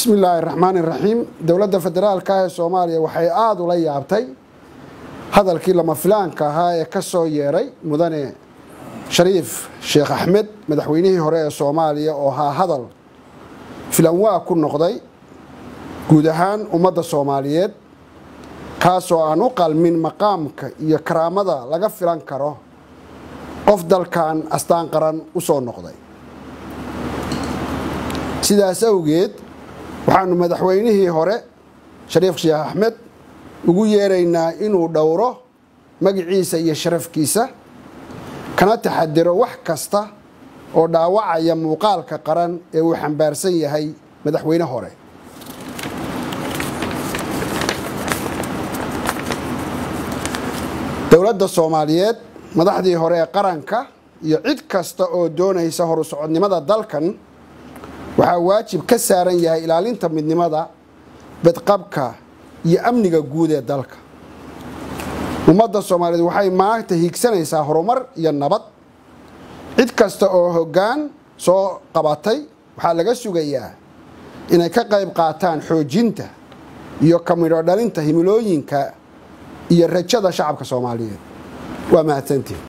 bismi illaahi raxmaan iraxiim dowladda federaalka ee soomaaliya waxay aada ula yaabtay hadalkii lama filaanka ahaa ee ka soo yeeray mudane shariif sheekh axmed madaxweynihii hore ee soomaaliya oo ahaa hadal filanwaa ku noqday guud ahaan ummadda soomaaliyeed kaasoo aan u qalmin maqaamka iyo karaamada laga filan karo qof dalkan astaan qaran u soo noqday. Sidaas awgeed waxaanu madaxweynihii hore shariif sheekh axmed ugu yeeraynaa inuu dhowro magiciisa iyo sharafkiisa. Kana taxadiro wax kasta oo dhaawacaya muuqaalka qaran ee uu xambaarsan yahay madaxweyne hore. Dowladda soomaaliyeed madaxdii hore ee qaranka iyo cid kasta oo doonaysa horu socodnimada dalkan waxaa waajib ka saaran yahay ilaalinta midnimada badqabka iyo amniga guud ee dalka. Ummadda soomaaliyeed waxay maanta hiigsanaysaa horumar iyo nabad. Cid kasta oo hoggaan soo qabatay waxaa laga sugayaa inay ka qayb qaataan xoojinta iyo ka midho dhalinta himilooyinka iyo rajada shacabka soomaaliyeed. Waa mahadsantiin